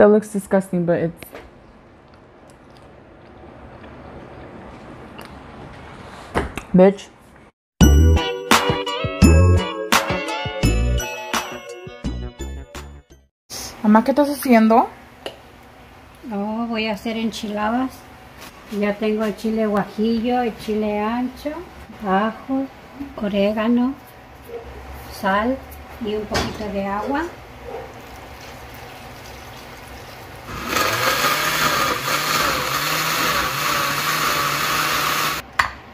That looks disgusting, but it's bitch. Mamá, ¿qué estás haciendo? Oh, voy a hacer enchiladas. Ya tengo el chile guajillo, el chile ancho, ajo, orégano, sal y un poquito de agua.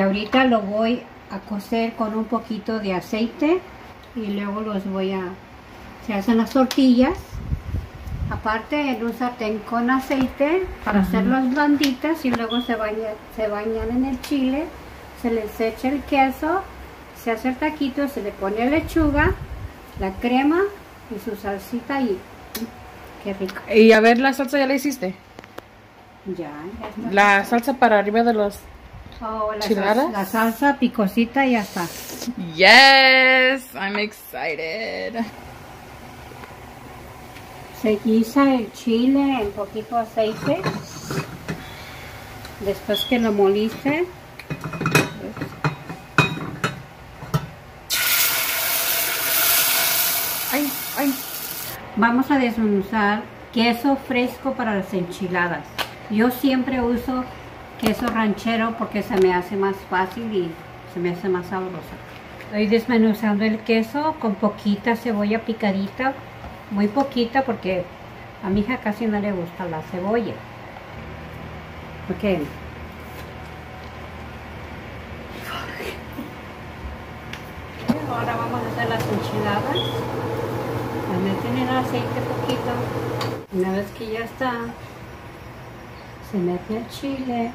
Ahorita lo voy a cocer con un poquito de aceite y luego los voy a... Se hacen las tortillas. Aparte en un sartén con aceite para hacerlas blanditas y luego se, baña, se bañan en el chile. Se les echa el queso, se hace el taquito, se le pone lechuga, la crema y su salsita y qué rico. Y a ver, la salsa ya la hiciste. Ya, ya está. La salsa para arriba de los... Oh, la, ¿Chiladas? salsa, la salsa picosita y ya está. Yes, I'm excited. Se guisa el chile en poquito aceite. Después que lo moliste. Ay, ay. Vamos a desmenuzar queso fresco para las enchiladas. Yo siempre uso queso ranchero porque se me hace más fácil y se me hace más sabroso. Estoy desmenuzando el queso con poquita cebolla picadita, muy poquita porque a mi hija casi no le gusta la cebolla. Ok. Ahora vamos a hacer las enchiladas. La meten en el aceite poquito. Una vez que ya está, se mete el chile.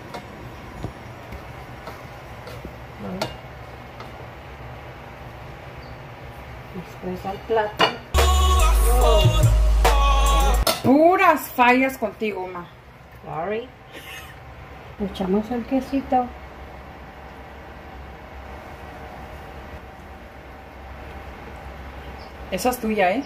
Después al plato. Puras fallas contigo, ma. Sorry. Le echamos el quesito. Esa es tuya, ¿eh?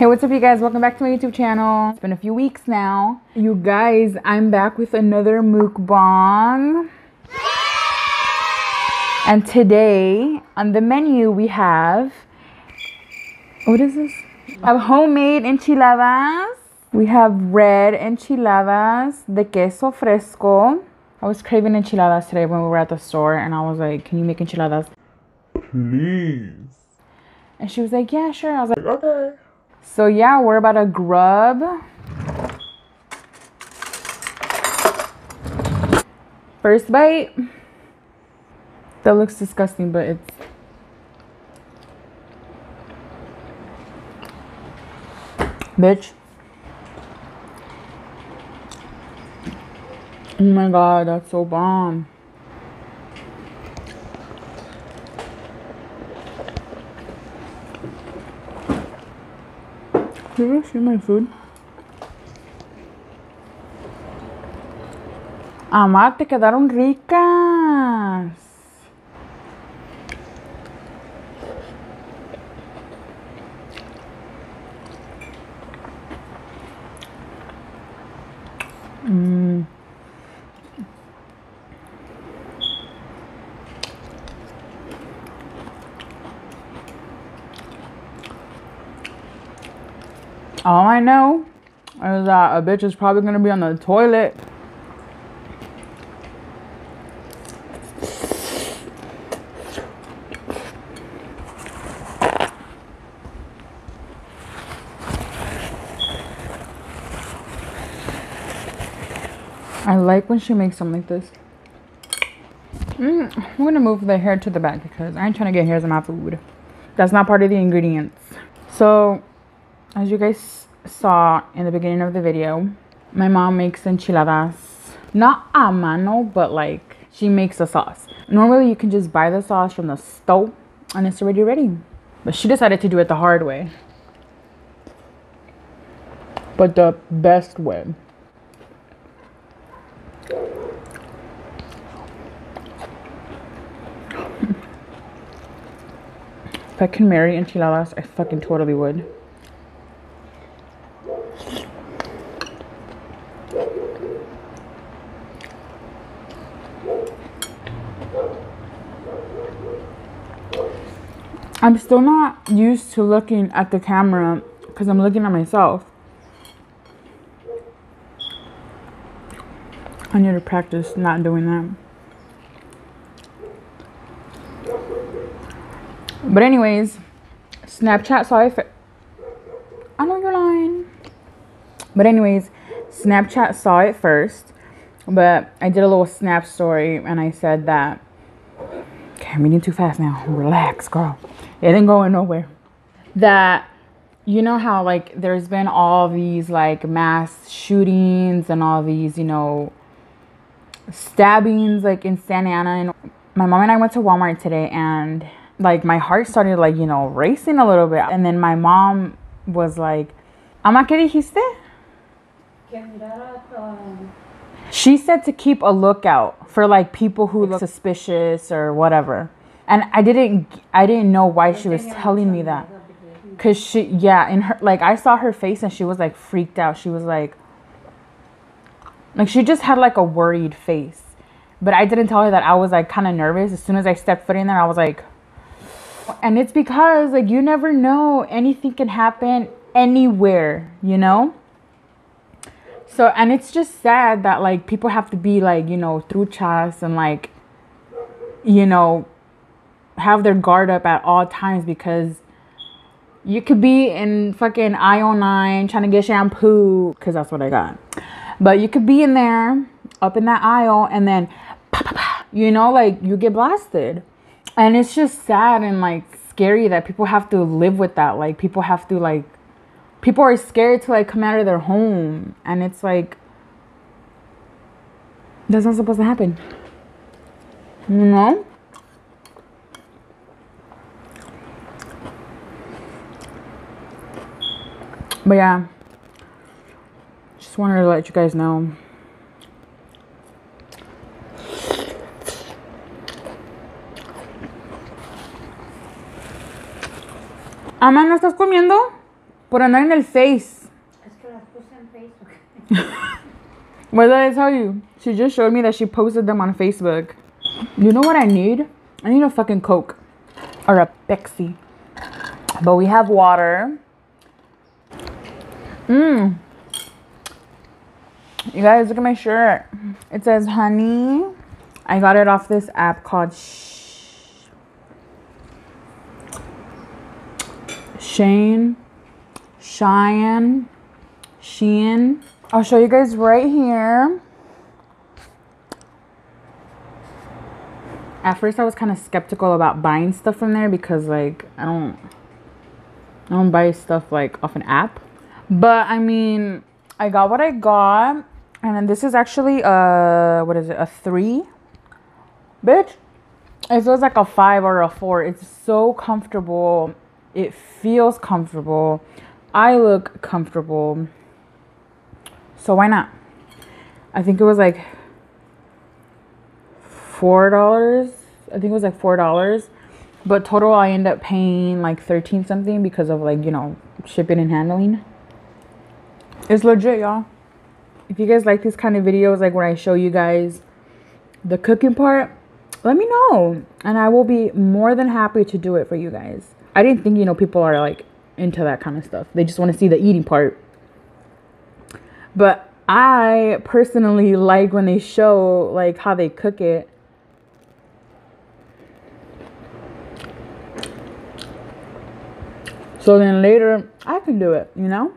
Hey, what's up, you guys? Welcome back to my YouTube channel. It's been a few weeks now. You guys, I'm back with another mukbang. And today on the menu we have what is this? We have homemade enchiladas. We have red enchiladas de queso fresco. I was craving enchiladas today when we were at the store, and I was like, "Can you make enchiladas?" Please. And she was like, "Yeah, sure." I was like, Okay. So yeah, we're about to grub. First bite. That looks disgusting, but it's bitch. Oh my god, that's so bomb. Did you see my food? Amá, te quedaron ricas. All I know is that a bitch is probably gonna be on the toilet. I like when she makes something like this. Mm, I'm gonna move the hair to the back because I ain't trying to get hairs in my food. That's not part of the ingredients. So, as you guys saw in the beginning of the video, my mom makes enchiladas. Not a mano, but like she makes a sauce. Normally, you can just buy the sauce from the stove and it's already ready. But she decided to do it the hard way. but the best way. If I can marry enchiladas, I fucking totally would. I'm still not used to looking at the camera because I'm looking at myself. I need to practice not doing that. But anyways, Snapchat saw it. I know you're lying. But anyways, Snapchat saw it first. But I did a little snap story and I said that. Okay, I'm reading too fast now. Relax, girl. It ain't going nowhere. That you know how like there's been all these like mass shootings and all these you know stabbings like in Santa Ana and my mom and I went to Walmart today and like my heart started like you know racing a little bit and then my mom was like Ama qué dijiste? She said to keep a lookout for like people who look suspicious or whatever. And I didn't I didn't know why she was telling me that. Cause she yeah, in her like I saw her face and she was like freaked out. She was like like she just had like a worried face. But I didn't tell her that I was like kind of nervous. As soon as I stepped foot in there, I was like and it's because like you never know anything can happen anywhere, you know? So and it's just sad that like people have to be like, you know, through chas and like you know, have their guard up at all times because you could be in fucking aisle 9 trying to get shampoo because that's what I got. But you could be in there up in that aisle and then you know like you get blasted. And it's just sad and like scary that people have to live with that. Like people have to like people are scared to like come out of their home and it's like that's not supposed to happen. You know? But yeah, just wanted to let you guys know. Ama, ¿no estás comiendo? Por andar en el face. Es que las puse en Facebook. What did I tell you? She just showed me that she posted them on Facebook. You know what I need? I need a fucking Coke. Or a Pepsi. But we have water. Mmm. You guys, look at my shirt. It says honey. I got it off this app called Sh- Shane. Cheyenne. Shein. I'll show you guys right here. At first I was kind of skeptical about buying stuff from there because like I don't I don't buy stuff like off an app. But I mean, I got what I got. And then this is actually a, what is it? A 3. Bitch. It feels like a 5 or a 4. It's so comfortable. It feels comfortable. I look comfortable. So why not? I think it was like four dollars. I think it was like four dollars. But total I end up paying like thirteen something because of like, you know, shipping and handling. It's legit, y'all. If you guys like these kind of videos, like where I show you guys the cooking part, let me know. And I will be more than happy to do it for you guys. I didn't think, you know, people are like into that kind of stuff. They just want to see the eating part. But I personally like when they show like how they cook it. So then later I can do it, you know?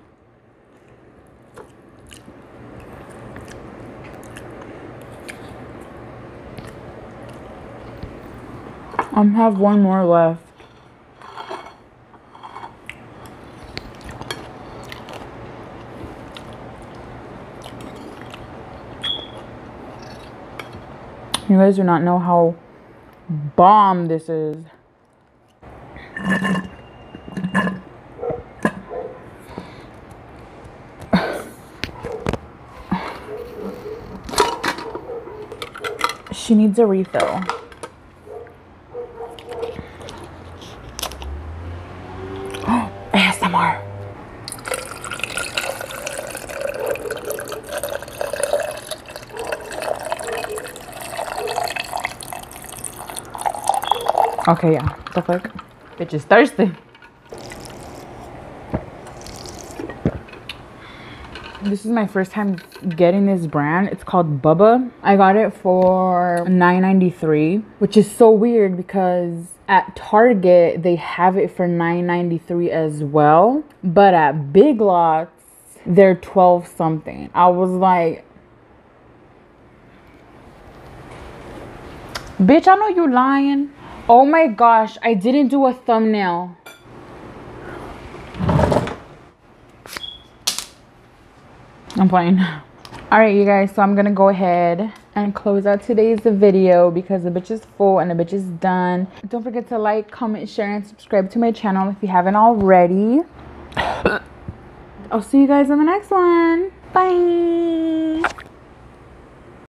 I have one more left. You guys do not know how bomb this is. she needs a refill. Okay, yeah. The fuck? Bitch is thirsty. This is my first time getting this brand. It's called Bubba. I got it for $9.93, which is so weird because at Target they have it for $9.93 as well, but at Big Lots they're 12 something. I was like Bitch, I know you lying. Oh my gosh, I didn't do a thumbnail. I'm playing. All right, you guys, so I'm gonna go ahead and close out today's video because the bitch is full and the bitch is done. Don't forget to like, comment, share, and subscribe to my channel if you haven't already. I'll see you guys in the next one. Bye.